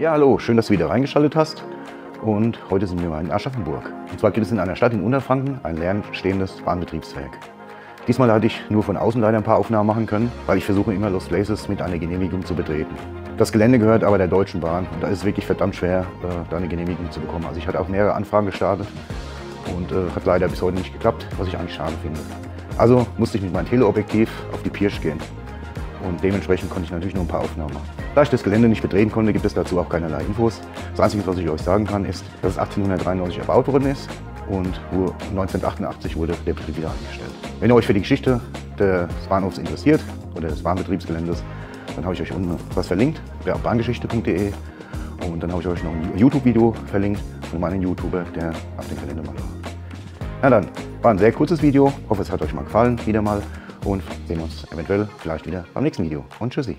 Ja, hallo, schön, dass du wieder reingeschaltet hast. Und heute sind wir mal in Aschaffenburg. Und zwar gibt es in einer Stadt in Unterfranken ein leerstehendes Bahnbetriebswerk. Diesmal hatte ich nur von außen leider ein paar Aufnahmen machen können, weil ich versuche immer Lost Places mit einer Genehmigung zu betreten. Das Gelände gehört aber der Deutschen Bahn und da ist es wirklich verdammt schwer, äh, da eine Genehmigung zu bekommen. Also ich hatte auch mehrere Anfragen gestartet und äh, hat leider bis heute nicht geklappt, was ich eigentlich schade finde. Also musste ich mit meinem Teleobjektiv auf die Pirsch gehen und dementsprechend konnte ich natürlich nur ein paar Aufnahmen machen. Da ich das Gelände nicht betreten konnte, gibt es dazu auch keinerlei Infos. Das Einzige, was ich euch sagen kann, ist, dass es 1893 erbaut worden ist und 1988 wurde der Betrieb wieder eingestellt. Wenn ihr euch für die Geschichte des Bahnhofs interessiert oder des Bahnbetriebsgeländes, dann habe ich euch unten was verlinkt, wäre auf bahngeschichte.de und dann habe ich euch noch ein YouTube-Video verlinkt von meinem YouTuber, der auf dem Gelände mal war. Na dann, war ein sehr kurzes Video, hoffe es hat euch mal gefallen, wieder mal und sehen uns eventuell vielleicht wieder beim nächsten Video und tschüssi.